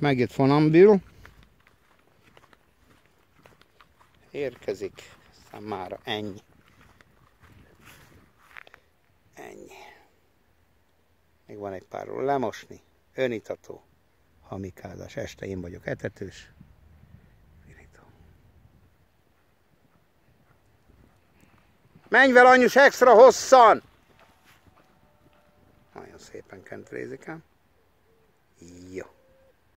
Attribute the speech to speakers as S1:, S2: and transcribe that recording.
S1: Itt megjött Fonambil. Érkezik. Aztán ennyi. Ennyi. Még van egy pár lemosni. Önitató. Hamikázás. Este én vagyok etetős. Virító. Menj vel anyus extra hosszan! Nagyon szépen kentrézik ám.